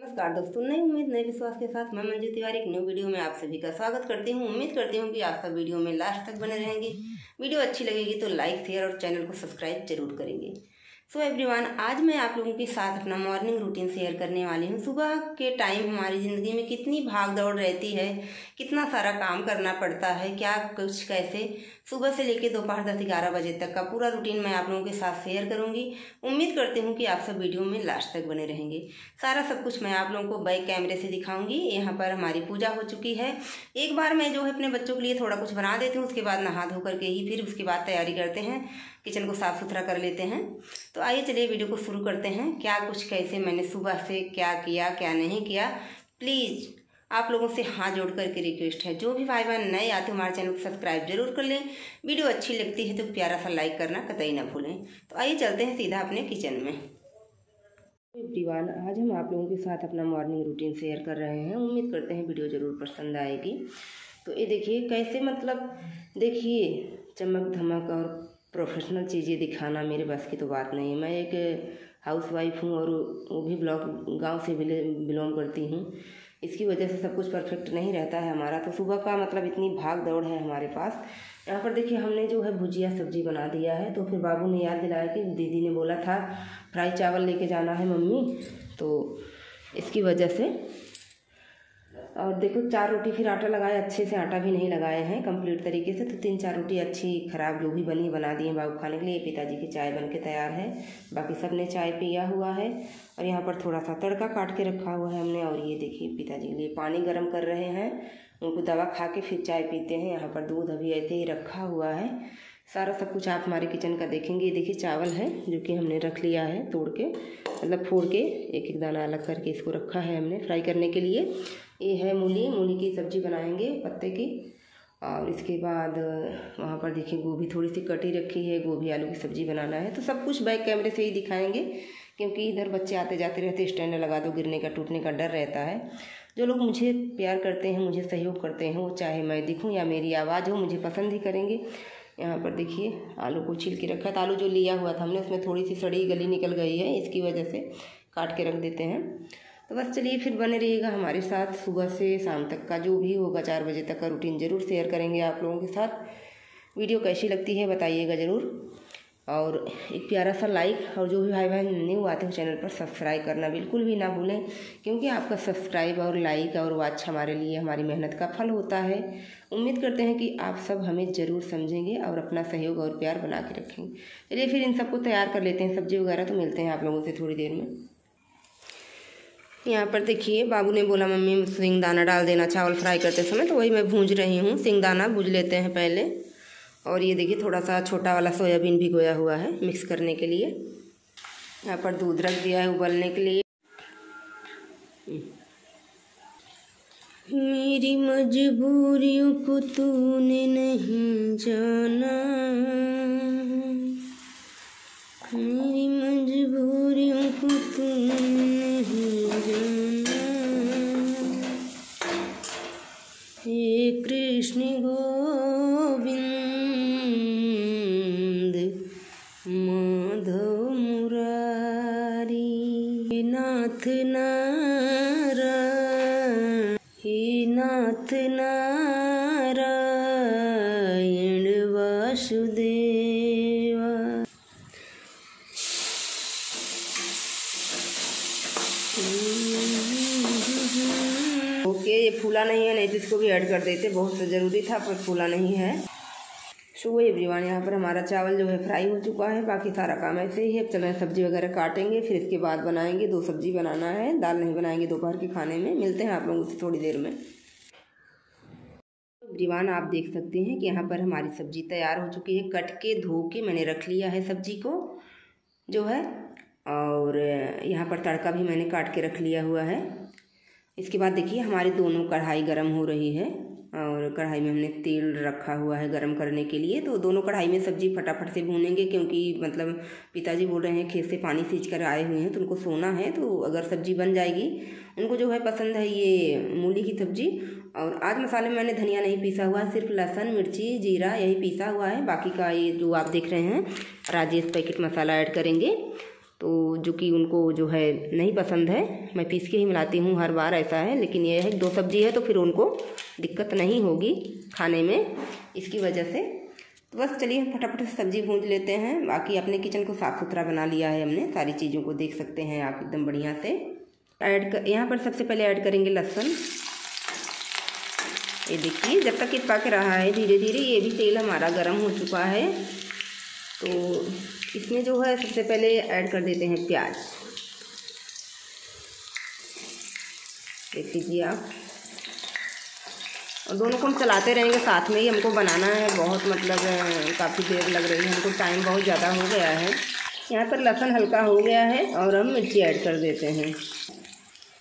नमस्कार दोस्तों, नई उम्मीद, नए विश्वास के साथ मैं मंजू तिवारी एक न्यू वीडियो में आप सभी का स्वागत करती हूँ। उम्मीद करती हूँ कि आप सब वीडियो में लास्ट तक बने रहेंगे। वीडियो अच्छी लगेगी तो लाइक शेयर और चैनल को सब्सक्राइब ज़रूर करेंगे। सो so एवरीवन आज मैं आप लोगों के साथ अपना मॉर्निंग रूटीन शेयर करने वाली हूँ। सुबह के टाइम हमारी ज़िंदगी में कितनी भाग दौड़ रहती है, कितना सारा काम करना पड़ता है, क्या कुछ कैसे सुबह से लेकर दोपहर दस ग्यारह बजे तक का पूरा रूटीन मैं आप लोगों के साथ शेयर करूँगी। उम्मीद करती हूँ कि आप सब वीडियो में लास्ट तक बने रहेंगे। सारा सब कुछ मैं आप लोगों को बैक कैमरे से दिखाऊँगी। यहाँ पर हमारी पूजा हो चुकी है। एक बार मैं जो है अपने बच्चों के लिए थोड़ा कुछ बना देती हूँ, उसके बाद नहा धो करके ही फिर उसके बाद तैयारी करते हैं। किचन को साफ़ सुथरा कर लेते हैं। तो आइए चलिए वीडियो को शुरू करते हैं। क्या कुछ कैसे मैंने सुबह से क्या किया, क्या नहीं किया? प्लीज़ आप लोगों से हाथ जोड़ करके रिक्वेस्ट है। जो भी भाई बहन नए आते हमारे चैनल को सब्सक्राइब ज़रूर कर लें। वीडियो अच्छी लगती है तो प्यारा सा लाइक करना कतई ना भूलें। तो आइए चलते हैं सीधा अपने किचन में। एवरीवन आज हम आप लोगों के साथ अपना मॉर्निंग रूटीन शेयर कर रहे हैं। उम्मीद करते हैं वीडियो ज़रूर पसंद आएगी। तो ये देखिए, कैसे मतलब देखिए चमक धमक और प्रोफेशनल चीज़ें दिखाना मेरे बस की तो बात नहीं है। मैं एक हाउस वाइफ हूँ और वो भी ब्लॉक गाँव से बिलोंग करती हूँ। इसकी वजह से सब कुछ परफेक्ट नहीं रहता है हमारा। तो सुबह का मतलब इतनी भाग दौड़ है हमारे पास। यहाँ पर देखिए, हमने जो है भुजिया सब्ज़ी बना दिया है। तो फिर बाबू ने याद दिलाया कि दीदी ने बोला था, फ्राई चावल लेके जाना है मम्मी। तो इसकी वजह से और देखो, चार रोटी फिर आटा लगाए, अच्छे से आटा भी नहीं लगाए हैं कंप्लीट तरीके से तो तीन चार रोटी अच्छी, ख़राब जो भी बनी, बना दी है बाबू खाने के लिए। पिताजी की चाय बन के तैयार है। बाकी सबने चाय पिया हुआ है। और यहाँ पर थोड़ा सा तड़का काट के रखा हुआ है हमने, और ये देखिए पिताजी के लिए पानी गर्म कर रहे हैं। उनको दवा खा के फिर चाय पीते हैं। यहाँ पर दूध अभी ऐसे ही रखा हुआ है। सारा सब कुछ आप हमारे किचन का देखेंगे। ये देखिए चावल है, जो कि हमने रख लिया है, तोड़ के मतलब फोड़ के एक एक दाना अलग करके इसको रखा है हमने फ्राई करने के लिए। ये है मूली मूली की सब्ज़ी बनाएँगे पत्ते की। और इसके बाद, वहाँ पर देखिए गोभी थोड़ी सी कटी रखी है, गोभी आलू की सब्ज़ी बनाना है। तो सब कुछ बैक कैमरे से ही दिखाएँगे, क्योंकि इधर बच्चे आते जाते रहते, स्टैंड लगा दो, गिरने का, टूटने का डर रहता है। जो लोग मुझे प्यार करते हैं, मुझे सहयोग करते हैं, वो चाहे मैं दिखूँ या मेरी आवाज़ हो, मुझे पसंद ही करेंगे। यहाँ पर देखिए, आलू को छिल के रखा था आलू जो लिया हुआ था हमने, उसमें थोड़ी सी सड़ी गली निकल गई है, इसकी वजह से काट के रख देते हैं। तो बस चलिए फिर बने रहिएगा हमारे साथ सुबह से शाम तक का जो भी होगा, चार बजे तक का रूटीन ज़रूर शेयर करेंगे आप लोगों के साथ। वीडियो कैसी लगती है बताइएगा ज़रूर। और एक प्यारा सा लाइक और जो भी भाई बहन न्यू आते हो चैनल पर सब्सक्राइब करना बिल्कुल भी ना भूलें, क्योंकि आपका सब्सक्राइब और लाइक और वॉच हमारे लिए हमारी मेहनत का फल होता है। उम्मीद करते हैं कि आप सब हमें ज़रूर समझेंगे और अपना सहयोग और प्यार बना के रखेंगे। चलिए फिर इन सबको तैयार कर लेते हैं सब्ज़ी वगैरह तो मिलते हैं आप लोगों से थोड़ी देर में। यहाँ पर देखिए, बाबू ने बोला, मम्मी सिंग दाना डाल देना, चावल फ्राई करते समय। तो वही मैं भूंज रही हूँ। सिंग दाना भूज लेते हैं पहले। और ये देखिए, थोड़ा सा छोटा वाला सोयाबीन भी गोया हुआ है मिक्स करने के लिए। यहाँ पर दूध रख दिया है उबलने के लिए। मेरी मजबूरियों को तूने नहीं जाना। नाथ नारा हे नाथ नारायण वासुदेवा। ओके, ये फूला नहीं है, नहीं तो इसको भी ऐड कर देते, बहुत ज़रूरी था, पर फूला नहीं है। सुबह एवरीवन यहाँ पर हमारा चावल जो है फ्राई हो चुका है। बाकी सारा काम ऐसे ही है। अब चलें सब्ज़ी वगैरह काटेंगे, फिर इसके बाद बनाएँगे। दो सब्ज़ी बनाना है। दाल नहीं बनाएँगे दोपहर के खाने में। मिलते हैं आप लोगों से थोड़ी देर में। एवरीवन आप देख सकते हैं कि यहाँ पर हमारी सब्ज़ी तैयार हो चुकी है। कट के, धो के मैंने रख लिया है सब्ज़ी को, जो है। और यहाँ पर तड़का भी मैंने काट के रख लिया हुआ है। इसके बाद देखिए, हमारी दोनों कढ़ाई गर्म हो रही है। और कढ़ाई में हमने तेल रखा हुआ है गरम करने के लिए। तो दोनों कढ़ाई में सब्ज़ी फटाफट से भूनेंगे क्योंकि मतलब पिताजी बोल रहे हैं खेत से पानी सींच कर आए हुए हैं तो उनको सोना है। तो अगर सब्ज़ी बन जाएगी, उनको जो है पसंद है ये मूली की सब्ज़ी। और आज मसाले में मैंने धनिया नहीं पीसा हुआ है सिर्फ़ लहसुन, मिर्ची, जीरा यही पीसा हुआ है। बाकी का ये जो आप देख रहे हैं, राजेश पैकेट मसाला ऐड करेंगे। तो जो कि उनको जो है नहीं पसंद है। मैं पीस के ही मिलाती हूँ, हर बार ऐसा है, लेकिन यह है दो सब्ज़ी है तो फिर उनको दिक्कत नहीं होगी खाने में। इसकी वजह से तो बस चलिए फटाफट से सब्ज़ी भूंज लेते हैं। बाकी अपने किचन को साफ़ सुथरा बना लिया है हमने, सारी चीज़ों को देख सकते हैं आप एकदम बढ़िया से। ऐड कर यहाँ पर सबसे पहले ऐड करेंगे लहसुन। ये देखिए, जब तक ये पक रहा है धीरे धीरे ये भी तेल हमारा गर्म हो चुका है। तो इसमें जो है सबसे पहले ऐड कर देते हैं प्याज। देख लीजिए आप। और दोनों को हम चलाते रहेंगे, साथ में ही हमको बनाना है। बहुत मतलब काफ़ी देर लग रही है, हमको टाइम बहुत ज़्यादा हो गया है। यहाँ पर लहसुन हल्का हो गया है और हम मिर्ची ऐड कर देते हैं।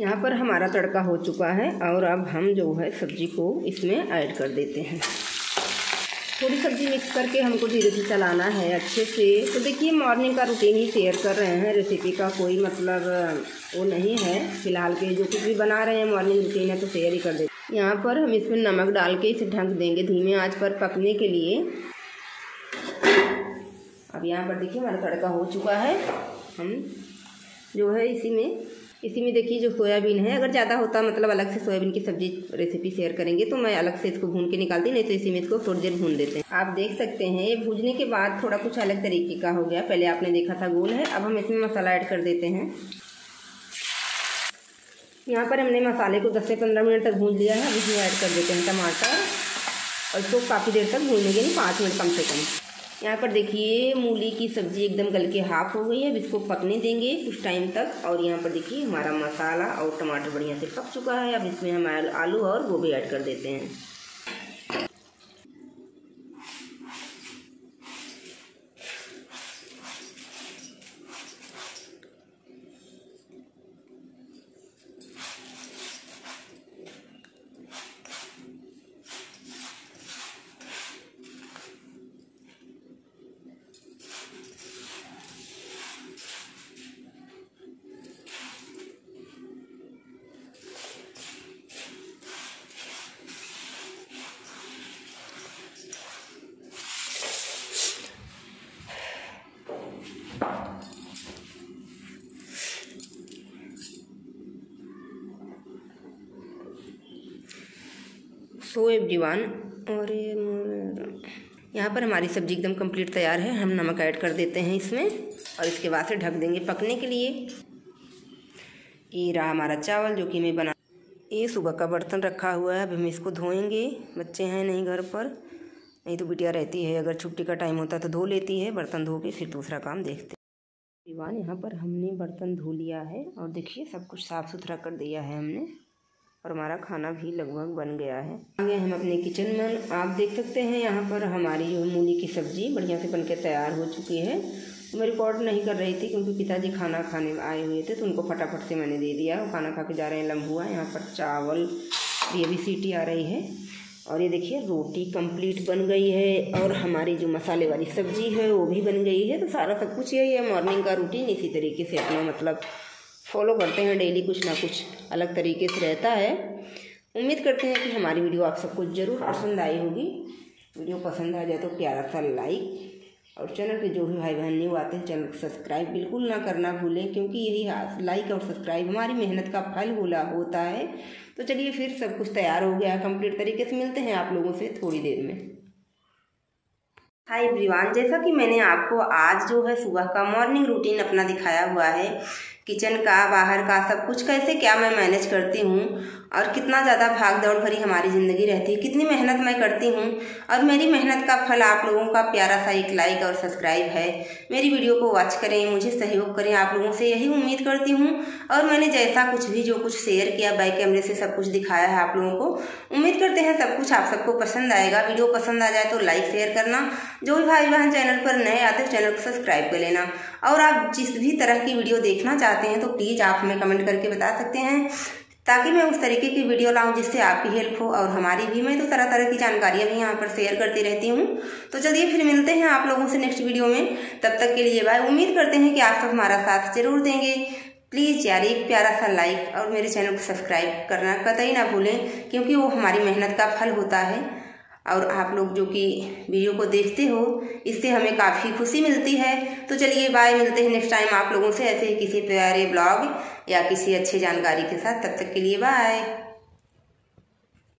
यहाँ पर हमारा तड़का हो चुका है और अब हम जो है सब्ज़ी को इसमें ऐड कर देते हैं। थोड़ी सब्ज़ी मिक्स करके हमको धीरे धीरे चलाना है अच्छे से। तो देखिए मॉर्निंग का रूटीन ही शेयर कर रहे हैं। रेसिपी का कोई मतलब वो नहीं है। फ़िलहाल के जो कुछ भी बना रहे हैं मॉर्निंग रूटीन है तो शेयर ही कर देते। यहाँ पर हम इसमें नमक डाल के इसे ढक देंगे धीमे आँच पर पकने के लिए। अब यहाँ पर देखिए, हमारा तड़का हो चुका है। हम जो है, इसी में इसी में देखिए जो सोयाबीन है, अगर ज़्यादा होता मतलब अलग से सोयाबीन की सब्ज़ी रेसिपी शेयर करेंगे तो मैं अलग से इसको भून के निकालती, नहीं तो इसी में इसको थोड़ी देर भून देते हैं। आप देख सकते हैं, ये भूजने के बाद थोड़ा कुछ अलग तरीके का हो गया। पहले आपने देखा था गोल है, अब हम इसमें मसाला ऐड कर देते हैं। यहाँ पर हमने मसाले को 10 से 15 मिनट तक भून लिया है, अब इसमें ऐड कर देते हैं टमाटर, और इसको काफ़ी देर तक भूनेंगे, नहीं, पाँच मिनट कम से कम। यहाँ पर देखिए, मूली की सब्ज़ी एकदम गल के हाफ़ हो गई है, अब इसको पकने देंगे कुछ टाइम तक। और यहाँ पर देखिए, हमारा मसाला और टमाटर बढ़िया से पक चुका है। अब इसमें हम आलू और गोभी ऐड कर देते हैं। सो एवरीवन और यहाँ पर हमारी सब्ज़ी एकदम कंप्लीट तैयार है। हम नमक ऐड कर देते हैं इसमें और इसके बाद से ढक देंगे पकने के लिए। ये रहा हमारा चावल जो कि मैं बना ये सुबह का बर्तन रखा हुआ है। अब हम इसको धोएँगे। बच्चे हैं नहीं घर पर। नहीं तो बिटिया रहती है। अगर छुट्टी का टाइम होता है तो धो लेती है। बर्तन धो के फिर दूसरा काम देखते दीवान यहाँ पर हमने बर्तन धो लिया है। और देखिए सब कुछ साफ़ सुथरा कर दिया है हमने। और हमारा खाना भी लगभग बन गया है। आगे हम अपने किचन में, आप देख सकते हैं यहाँ पर हमारी जो मूली की सब्ज़ी बढ़िया से बनके तैयार हो चुकी है। मैं रिकॉर्ड नहीं कर रही थी क्योंकि पिताजी खाना खाने आए हुए थे तो उनको फटाफट से मैंने दे दिया। वो खाना खा के जा रहे हैं लम्बुआ यहाँ पर चावल, ये भी सीटी आ रही है। और ये देखिए, रोटी कंप्लीट बन गई है और हमारी जो मसाले वाली सब्ज़ी है, वो भी बन गई है। तो सारा सब कुछ यही है। मॉर्निंग का रूटीन इसी तरीके से अपना मतलब फॉलो करते हैं डेली कुछ ना कुछ अलग तरीके से रहता है। उम्मीद करते हैं कि हमारी वीडियो आप सबको ज़रूर पसंद आई होगी। वीडियो पसंद आ जाए तो प्यारा सा लाइक और चैनल पे जो भी भाई बहन न्यू आते हैं, चैनल को सब्सक्राइब बिल्कुल ना करना भूलें, क्योंकि यही लाइक और सब्सक्राइब हमारी मेहनत का फल होला होता है। तो चलिए फिर सब कुछ तैयार हो गया कंप्लीट तरीके से मिलते हैं आप लोगों से थोड़ी देर में। हाय एवरीवन जैसा कि मैंने आपको आज जो है सुबह का मॉर्निंग रूटीन अपना दिखाया हुआ है किचन का बाहर का सब कुछ कैसे क्या मैं मैनेज करती हूँ? और कितना ज़्यादा भाग दौड़ भरी हमारी ज़िंदगी रहती है। कितनी मेहनत मैं करती हूँ। और मेरी मेहनत का फल आप लोगों का प्यारा सा एक लाइक और सब्सक्राइब है। मेरी वीडियो को वॉच करें, मुझे सहयोग करें। आप लोगों से यही उम्मीद करती हूँ। और मैंने जैसा कुछ भी जो कुछ शेयर किया बैक कैमरे से सब कुछ दिखाया है आप लोगों को। उम्मीद करते हैं सब कुछ आप सबको पसंद आएगा। वीडियो पसंद आ जाए तो लाइक शेयर करना। जो भी भाई बहन चैनल पर नए आते चैनल को सब्सक्राइब कर लेना। और आप जिस भी तरह की वीडियो देखना चाहते हैं तो प्लीज़ आप हमें कमेंट करके बता सकते हैं। ताकि मैं उस तरीके की वीडियो लाऊं जिससे आप भी हेल्प हो और हमारी भी, मैं तो तरह तरह की जानकारियाँ भी यहाँ पर शेयर करती रहती हूँ। तो चलिए फिर मिलते हैं आप लोगों से नेक्स्ट वीडियो में। तब तक के लिए बाय उम्मीद करते हैं कि आप सब हमारा साथ ज़रूर देंगे। प्लीज़ यार, एक प्यारा सा लाइक और मेरे चैनल को सब्सक्राइब करना कतई ना भूलें, क्योंकि वो हमारी मेहनत का फल होता है। और आप लोग जो कि वीडियो को देखते हो, इससे हमें काफ़ी खुशी मिलती है। तो चलिए बाय मिलते हैं नेक्स्ट टाइम आप लोगों से ऐसे ही किसी प्यारे ब्लॉग या किसी अच्छी जानकारी के साथ तब तक के लिए बाय